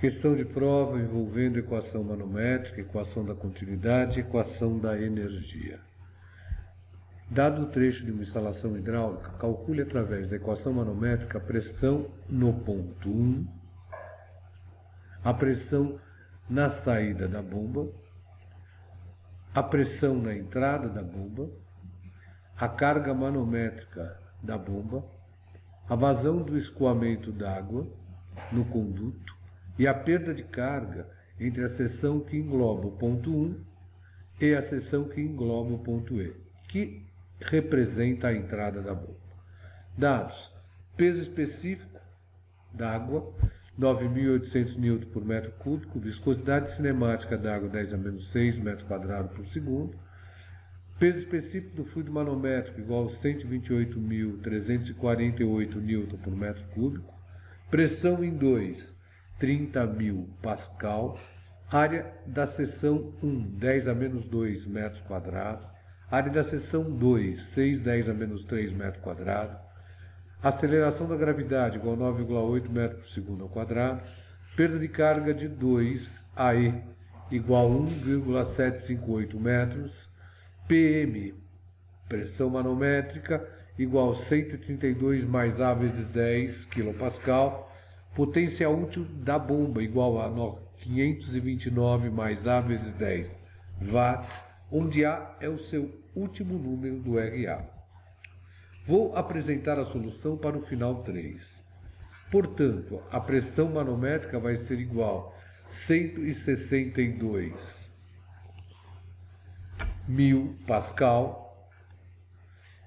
Questão de prova envolvendo equação manométrica, equação da continuidade equação da energia. Dado o trecho de uma instalação hidráulica, calcule através da equação manométrica a pressão no ponto 1, a pressão na saída da bomba, a pressão na entrada da bomba, a carga manométrica da bomba, a vazão do escoamento d'água no conduto, e a perda de carga entre a seção que engloba o ponto 1 e a seção que engloba o ponto E, que representa a entrada da bomba. Dados: peso específico da água 9.800 N por metro cúbico, viscosidade cinemática da água 10 a menos 6 metros quadrados por segundo, peso específico do fluido manométrico igual a 128.348 N por metro cúbico, pressão em 2 30 mil pascal, área da seção 1, 10 a menos 2 metros quadrados, área da seção 2, 6, 10 a menos 3 metros quadrados, aceleração da gravidade igual a 9,8 metros por segundo ao quadrado, perda de carga de 2 AE igual a 1,758 metros, PM, pressão manométrica, igual a 132 mais A vezes 10 kPa, Potência útil da bomba igual a 529 mais A vezes 10 watts, onde A é o seu último número do RA. Vou apresentar a solução para o final 3. Portanto, a pressão manométrica vai ser igual a 162 mil pascal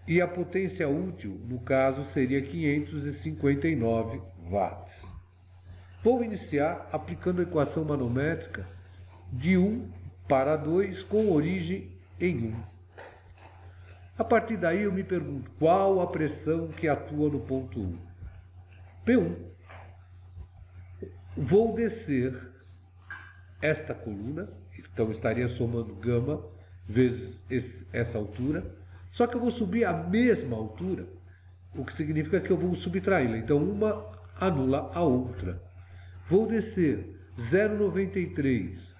e a potência útil, no caso, seria 559 watts. Vou iniciar aplicando a equação manométrica de 1 para 2 com origem em 1. A partir daí eu me pergunto qual a pressão que atua no ponto 1. P1. Vou descer esta coluna, então estaria somando gama vezes esse, essa altura, só que eu vou subir a mesma altura, o que significa que eu vou subtraí-la. Então uma anula a outra. Vou descer 0,93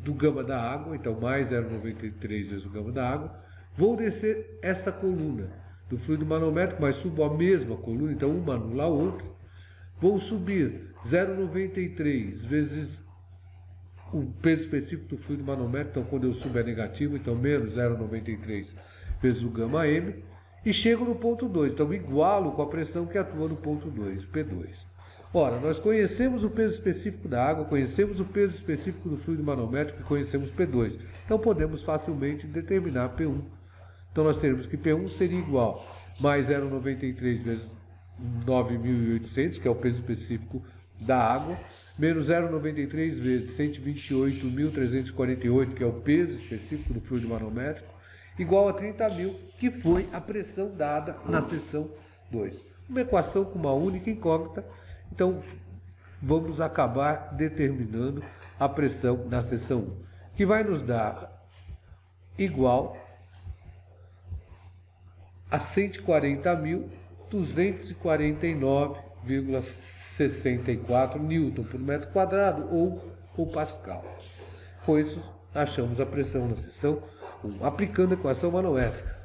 do gama da água, então mais 0,93 vezes o gama da água. Vou descer esta coluna do fluido manométrico, mas subo a mesma coluna, então uma anula a outra. Vou subir 0,93 vezes o peso específico do fluido manométrico, então quando eu subo é negativo, então menos 0,93 vezes o gama M, e chego no ponto 2, então igualo com a pressão que atua no ponto 2, P2. Ora, nós conhecemos o peso específico da água, conhecemos o peso específico do fluido manométrico e conhecemos P2. Então podemos facilmente determinar P1. Então nós teremos que P1 seria igual mais 0,93 vezes 9.800, que é o peso específico da água, menos 0,93 vezes 128.348, que é o peso específico do fluido manométrico, igual a 30.000, que foi a pressão dada na seção 2. Uma equação com uma única incógnita então, vamos acabar determinando a pressão na seção 1, que vai nos dar igual a 140.249,64 newton por metro quadrado ou, ou pascal. Com isso, achamos a pressão na seção 1, aplicando a equação manométrica.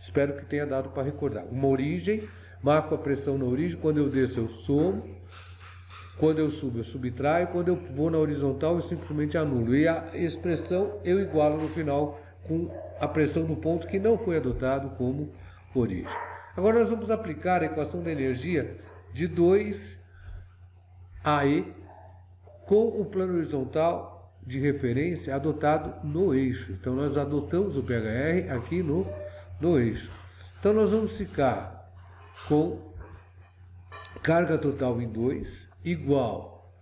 Espero que tenha dado para recordar. Uma origem marco a pressão na origem, quando eu desço eu somo, quando eu subo eu subtraio, quando eu vou na horizontal eu simplesmente anulo. E a expressão eu igualo no final com a pressão do ponto que não foi adotado como origem. Agora nós vamos aplicar a equação da energia de 2 a E com o plano horizontal de referência adotado no eixo. Então nós adotamos o PHR aqui no, no eixo. Então nós vamos ficar com carga total em 2 igual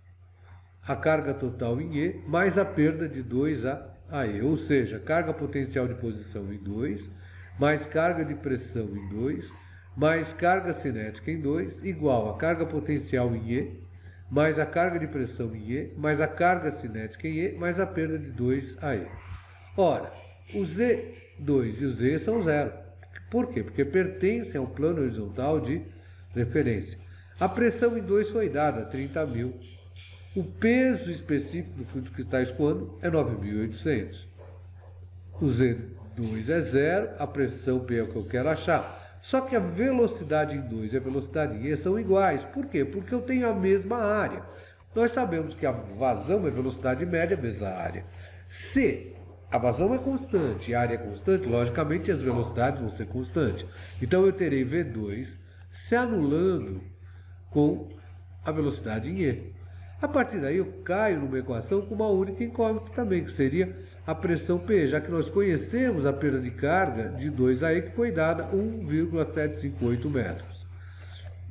a carga total em E mais a perda de 2 a, a E, ou seja, carga potencial de posição em 2 mais carga de pressão em 2 mais carga cinética em 2 igual a carga potencial em E mais a carga de pressão em E mais a carga cinética em E mais a perda de 2 a E. Ora, o Z2 e o Z são zero. Por quê? Porque pertencem ao plano horizontal de referência. A pressão em 2 foi dada, 30 mil. O peso específico do fluido que está escoando é 9.800. O Z2 é zero, a pressão P é o que eu quero achar. Só que a velocidade em 2 e a velocidade em E são iguais. Por quê? Porque eu tenho a mesma área. Nós sabemos que a vazão é velocidade média vezes a área. Se a vazão é constante e a área é constante, logicamente as velocidades vão ser constantes. Então eu terei V2 se anulando com a velocidade em E. A partir daí eu caio numa equação com uma única incógnita também, que seria a pressão P, já que nós conhecemos a perda de carga de 2 a E, que foi dada 1,758 metros.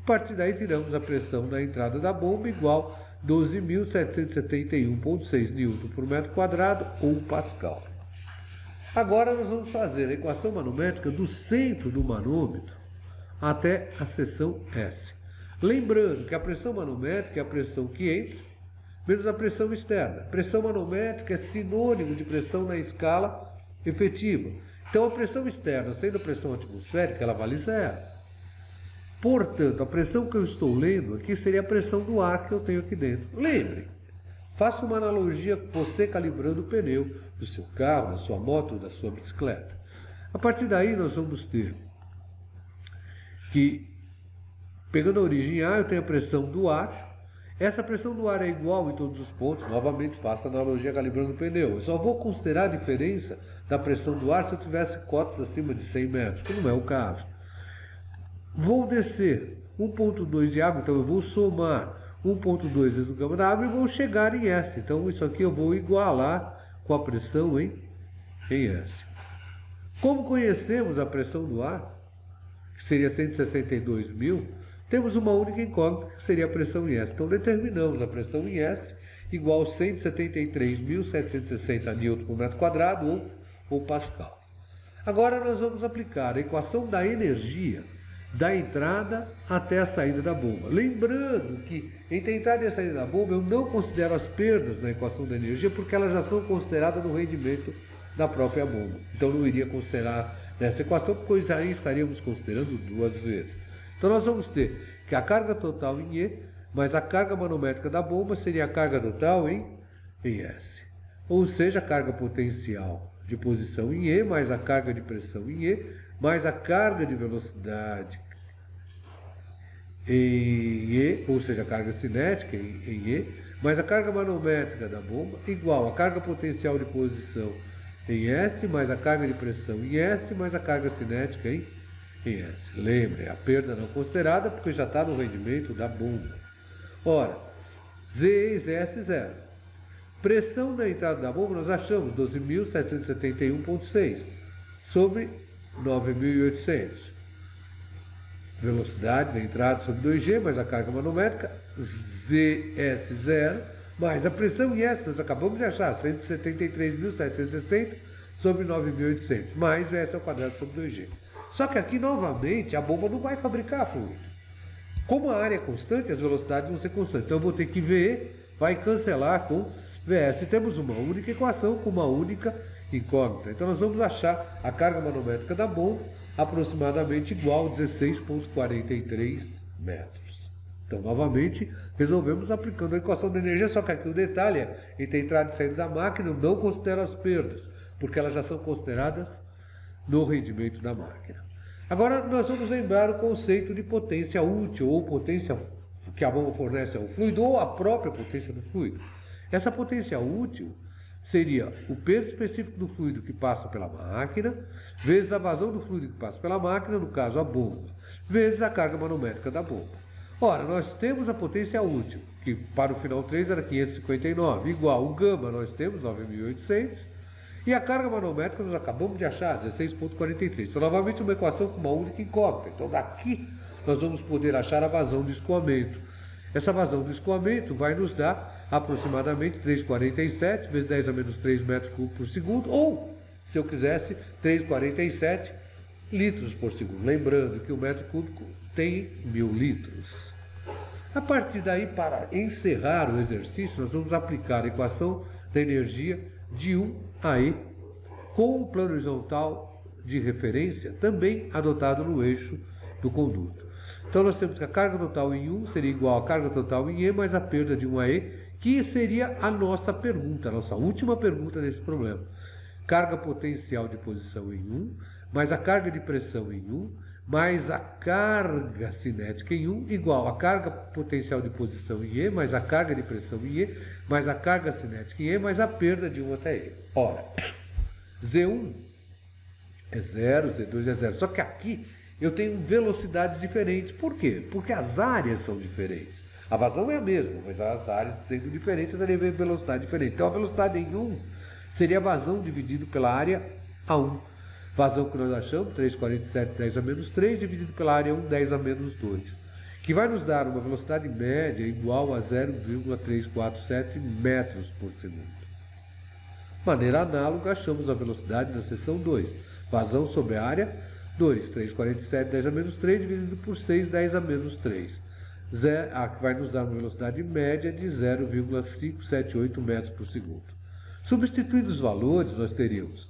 A partir daí tiramos a pressão na entrada da bomba igual 12.771,6 Newton por metro quadrado ou Pascal. Agora nós vamos fazer a equação manométrica do centro do manômetro até a seção S. Lembrando que a pressão manométrica é a pressão que entra, menos a pressão externa. Pressão manométrica é sinônimo de pressão na escala efetiva. Então, a pressão externa, sendo a pressão atmosférica, ela vale zero. Portanto, a pressão que eu estou lendo aqui seria a pressão do ar que eu tenho aqui dentro. Lembre, faça uma analogia com você calibrando o pneu do seu carro, da sua moto, da sua bicicleta. A partir daí, nós vamos ter que Pegando a origem A, eu tenho a pressão do ar. Essa pressão do ar é igual em todos os pontos. Novamente, faça analogia calibrando o pneu. Eu só vou considerar a diferença da pressão do ar se eu tivesse cotas acima de 100 metros, que não é o caso. Vou descer 1.2 de água, então eu vou somar 1.2 vezes o gama da água e vou chegar em S. Então, isso aqui eu vou igualar com a pressão em, em S. Como conhecemos a pressão do ar, que seria 162 mil, temos uma única incógnita, que seria a pressão em S. Então, determinamos a pressão em S igual a 173.760 N por metro quadrado ou, ou Pascal. Agora, nós vamos aplicar a equação da energia da entrada até a saída da bomba. Lembrando que entre a entrada e a saída da bomba eu não considero as perdas na equação da energia porque elas já são consideradas no rendimento da própria bomba. Então não iria considerar nessa equação porque aí estaríamos considerando duas vezes. Então nós vamos ter que a carga total em E, mais a carga manométrica da bomba seria a carga total em, em S. Ou seja, a carga potencial de posição em E, mais a carga de pressão em E, mais a carga de velocidade em E, ou seja, a carga cinética em, em E, mais a carga manométrica da bomba, igual a carga potencial de posição em S, mais a carga de pressão em S, mais a carga cinética em IS. Lembre, a perda não considerada porque já está no rendimento da bomba. Ora, Z e S. Pressão da entrada da bomba nós achamos 12.771.6 sobre 9.800. Velocidade da entrada sobre 2G, mais a carga manométrica, ZS0, mais a pressão em S, nós acabamos de achar, 173.760 sobre 9.800, mais VS ao quadrado sobre 2G. Só que aqui, novamente, a bomba não vai fabricar fluido. Como a área é constante, as velocidades vão ser constantes. Então eu vou ter que ver, vai cancelar com VS. Temos uma única equação com uma única incógnita. Então nós vamos achar a carga manométrica da bomba aproximadamente igual a 16,43 metros. Então, novamente, resolvemos aplicando a equação da energia, só que aqui o detalhe é, entre a entrada e saída da máquina, não considero as perdas, porque elas já são consideradas no rendimento da máquina. Agora nós vamos lembrar o conceito de potência útil ou potência que a bomba fornece ao fluido ou a própria potência do fluido. Essa potência útil seria o peso específico do fluido que passa pela máquina, vezes a vazão do fluido que passa pela máquina, no caso a bomba, vezes a carga manométrica da bomba. Ora, nós temos a potência útil, que para o final 3 era 559, igual o gama nós temos 9.800, e a carga manométrica nós acabamos de achar, 16,43. Então, novamente, uma equação com uma única incógnita. Então, daqui nós vamos poder achar a vazão de escoamento. Essa vazão do escoamento vai nos dar aproximadamente 3,47 vezes 10 a menos 3 metros cúbicos por segundo, ou, se eu quisesse, 3,47 litros por segundo. Lembrando que o metro cúbico tem mil litros. A partir daí, para encerrar o exercício, nós vamos aplicar a equação da energia de 1 a E, com o plano horizontal de referência também adotado no eixo do conduto. Então nós temos que a carga total em 1 seria igual à carga total em E mais a perda de 1AE, que seria a nossa pergunta, a nossa última pergunta desse problema. Carga potencial de posição em 1, mais a carga de pressão em 1, mais a carga cinética em 1, igual a carga potencial de posição em E, mais a carga de pressão em E, mais a carga cinética em E, mais a perda de 1 até E. Ora, Z1 é 0, Z2 é 0. Só que aqui eu tenho velocidades diferentes. Por quê? Porque as áreas são diferentes. A vazão é a mesma, mas as áreas sendo diferentes, eu teria velocidade diferente. Então a velocidade em 1 seria a vazão dividido pela área A1. Vazão que nós achamos, 3,47, 10 a menos 3, dividido pela área 1, 10 a menos 2. Que vai nos dar uma velocidade média igual a 0,347 metros por segundo. Maneira análoga, achamos a velocidade na seção 2. Vazão sobre a área 2, 3,47, 10 a menos 3, dividido por 6, 10 a menos 3. Zé, a, que vai nos dar uma velocidade média de 0,578 metros por segundo. Substituindo os valores, nós teríamos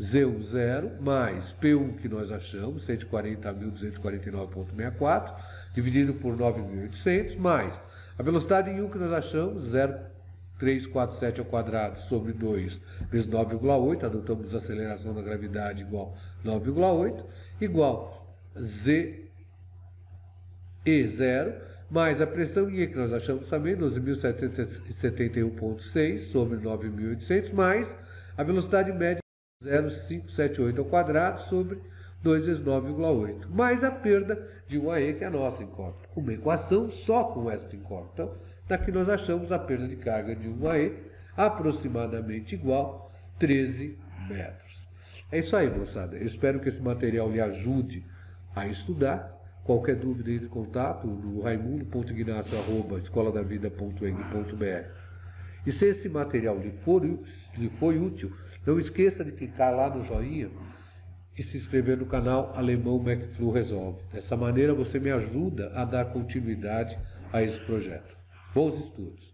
Z1 0 mais P1 que nós achamos, 140.249,64, dividido por 9.800, mais a velocidade em 1 que nós achamos, 0,347 ao quadrado sobre 2 vezes 9,8, adotamos desaceleração da gravidade igual 9,8, igual Z E0, mais a pressão em E que nós achamos também, 12.771,6 sobre 9.800, mais a velocidade média 0,578 ao quadrado sobre 2 vezes 9,8, mais a perda de 1AE, que é a nossa incógnita. Uma equação só com esta incógnita. Então, daqui nós achamos a perda de carga de 1AE aproximadamente igual a 13 metros. É isso aí, moçada. Eu espero que esse material lhe ajude a estudar. Qualquer dúvida, entre em contato no raimundo.ignacio.escoladavida.eng.br. E se esse material lhe, for, lhe foi útil, não esqueça de clicar lá no joinha e se inscrever no canal Alemão MacFlu Resolve. Dessa maneira você me ajuda a dar continuidade a esse projeto. Bons estudos!